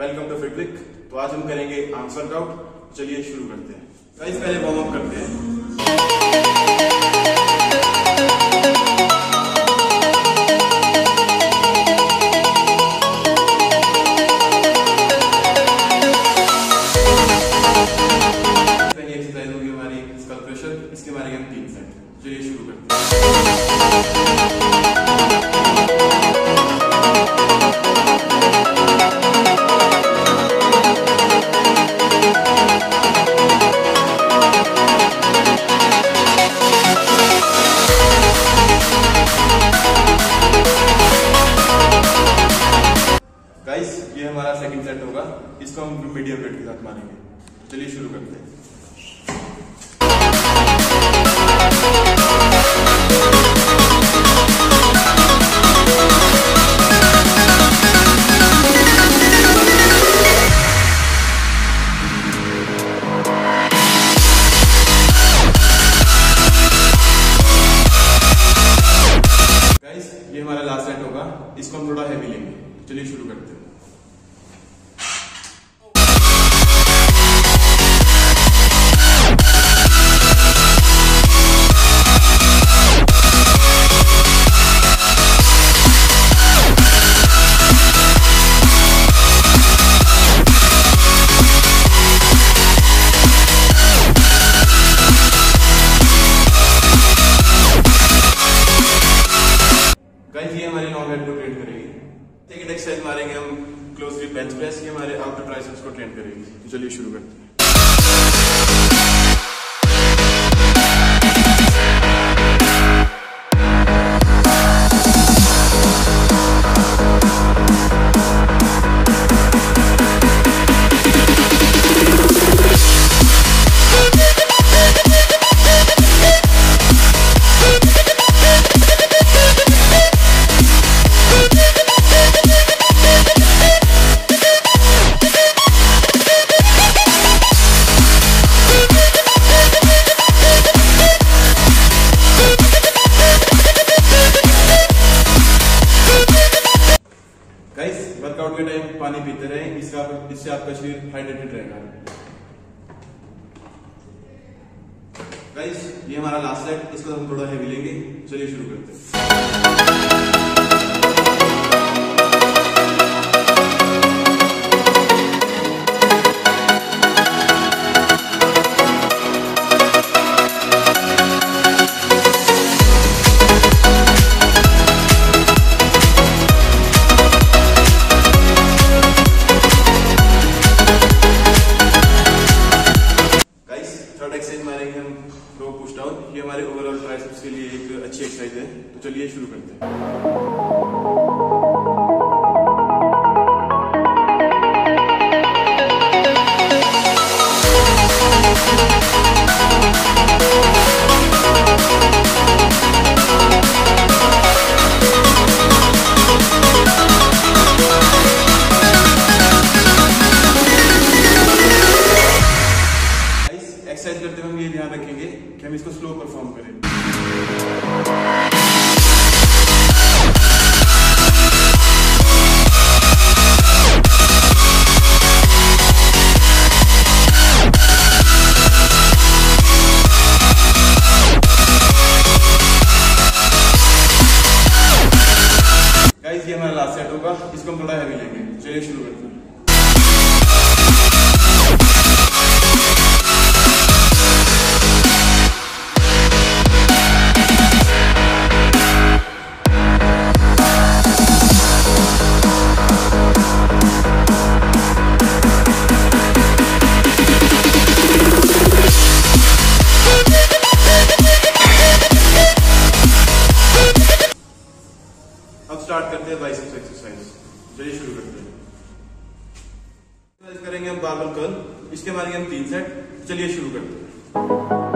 Welcome to फिटविक तो आज हम करेंगे आंसर डाउट चलिए शुरू करते हैं। गाइस पहले वार्म अप करते हैं। चलिए शुरू करते हैं। ये हमारा लास्ट सेट होगा। इसको हम थोड़ा हैवी लेंगे। चलिए शुरू करते हैं। सेकंड एक्सरसाइज मारेंगे हम क्लोजली बेंच प्रेस ये हमारे आउटर ट्राइसेप्स को ट्रेन करेंगे। तो चलिए शुरू करते हैं। पानी पीते रहे इसका इससे आपका शरीर हाइड्रेटेड रहेगा। ये हमारा लास्ट सेट इसको हम थोड़ा हैवी लेंगे। चलिए शुरू करते हैं। एक्सरसाइज करते हुए हम ये ध्यान रखेंगे कि हम इसको स्लो परफॉर्म करें। इसको हम थोड़ा हैवी लेंगे चलिए शुरू करते हैं। करेंगे हम बारबल कर्ल इसके मारेंगे हम तीन सेट। चलिए शुरू करते हैं।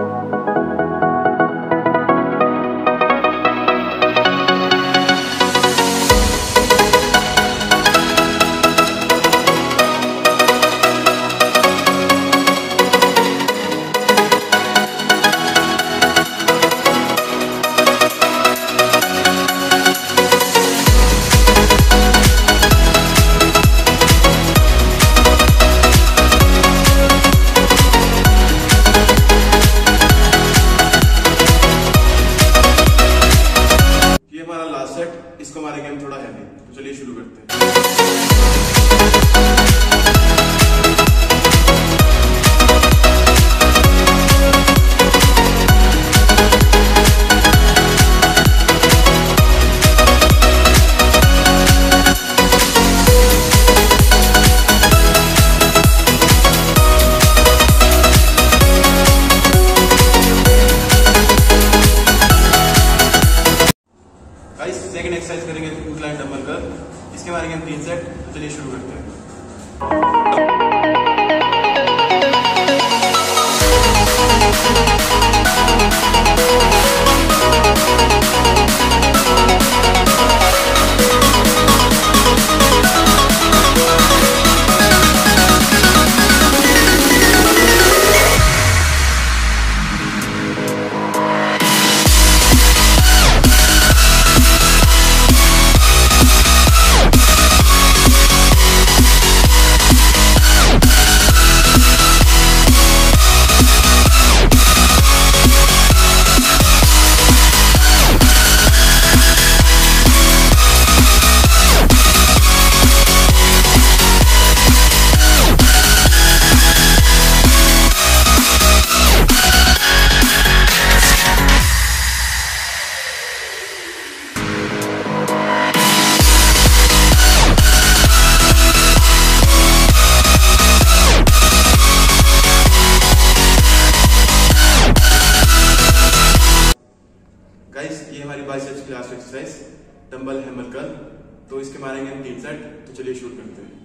एन तीन सेट तो चलिए शुरू करते हैं। ये हमारी बाइसेप्स की last exercise dumbbell hammer curl तो इसके मारेंगे हम तीन सेट तो चलिए शुरू करते हैं।